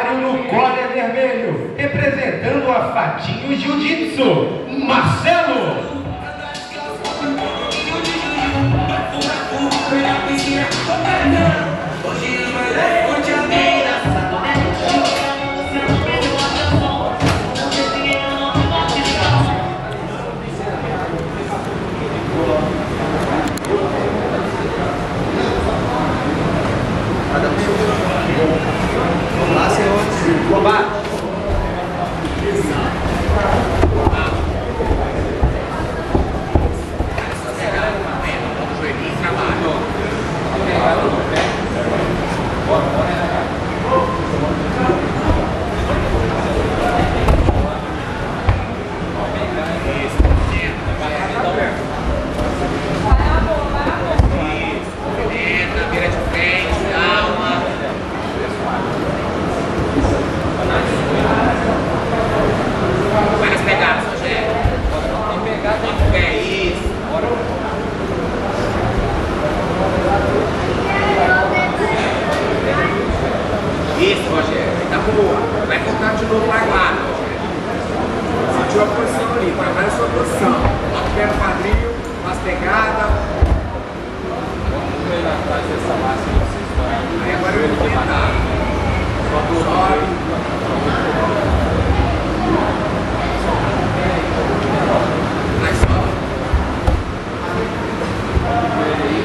no colo vermelho, representando a Fatinho Jiu-Jitsu, Marcelo.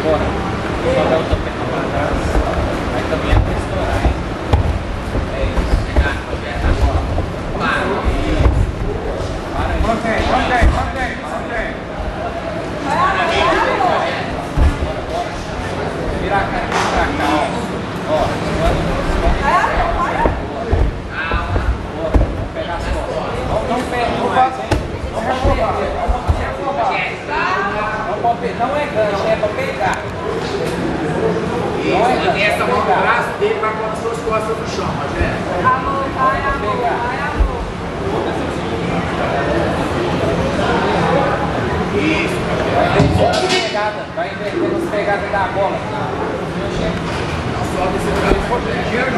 过来。isso, e essa mão no braço dele vai colocar as suas costas no chão, Rogério. Amor, vai, amor, vai, amor. Isso, Rogério. Vai invertendo as pegadas da bola. Não sobe esse braço, Rogério.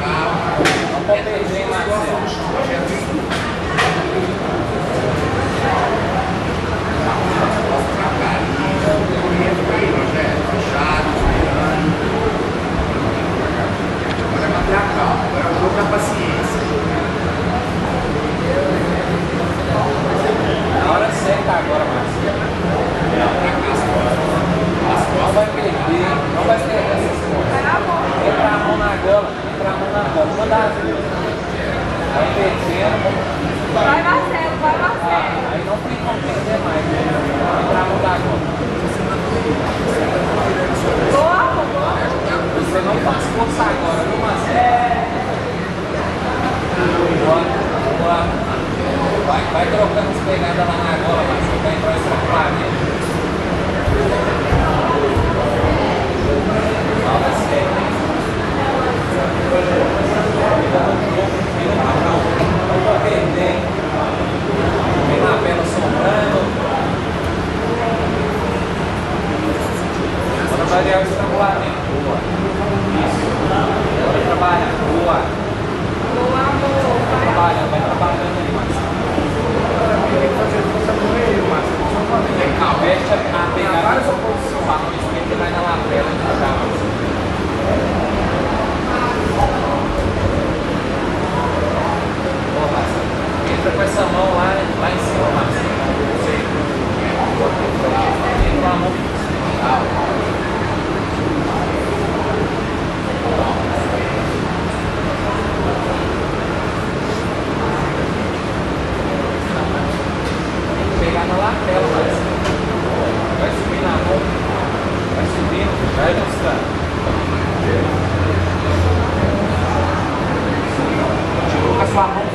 Calma. Não pode perder, Marcelo. Rogério, Thank you. Bye.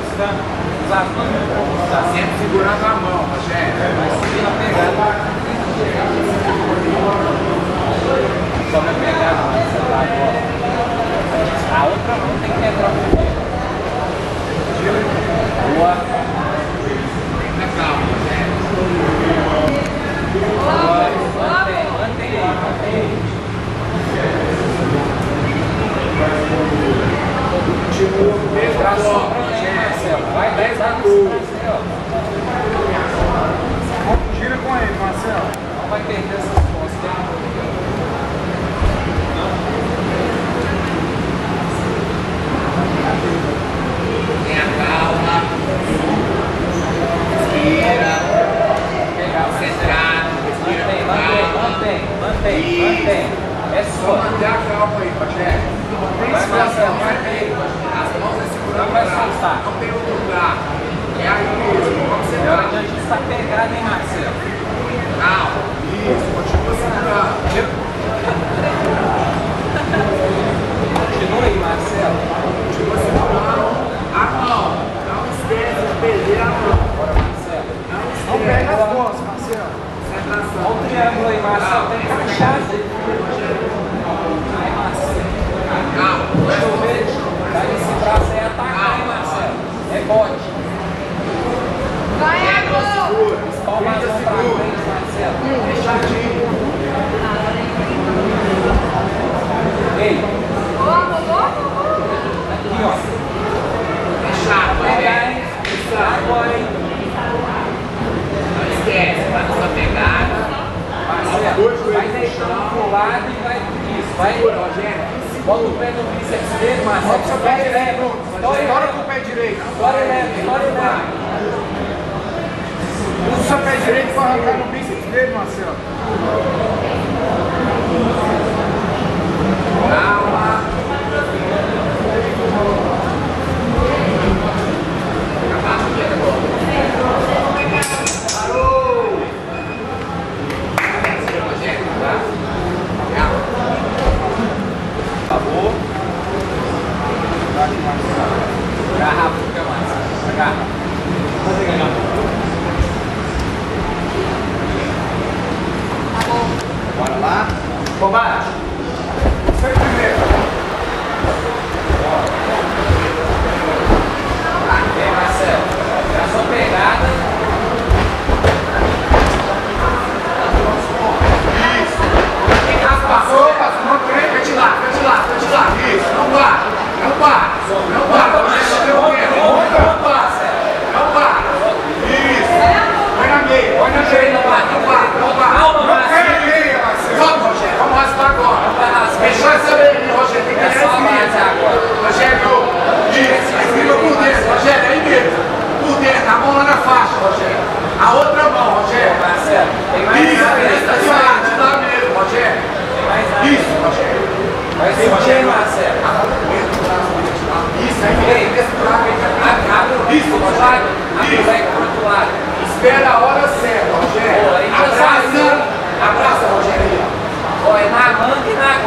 usar, usar usar sempre segurando a mão, Rogério. Mas se na pegar, Só vai pegar a outra mão tem que entrar primeiro. Boa. Legal, Rogério. Boa. Vai, Rogério. Bota o pé no bíceps dele, mas Bota o seu pé direito, Bruno. Estoura com o pé direito. Estoura leve, estoura leve. Usa o seu pé direito para arrancar no bíceps dele, Marcelo.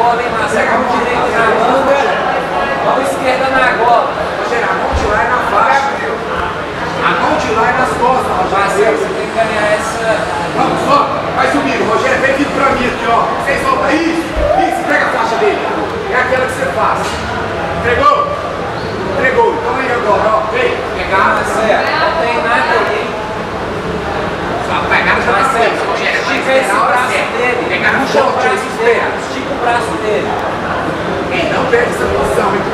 bola, hein, Mão direita na manga, mão esquerda na gola. Rogério, a mão de lá é na faixa, viu? A mão de lá é nas costas, Rogério. Você tem que ganhar essa. Vamos, ó. Vai subindo. Rogério, vem aqui pra mim aqui, ó. Vocês soltam. É isso, isso. Pega a faixa dele. É aquela que você faz. Entregou?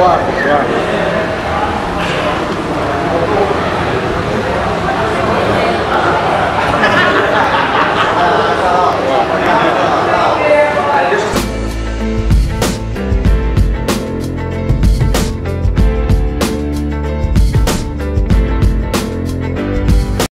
com a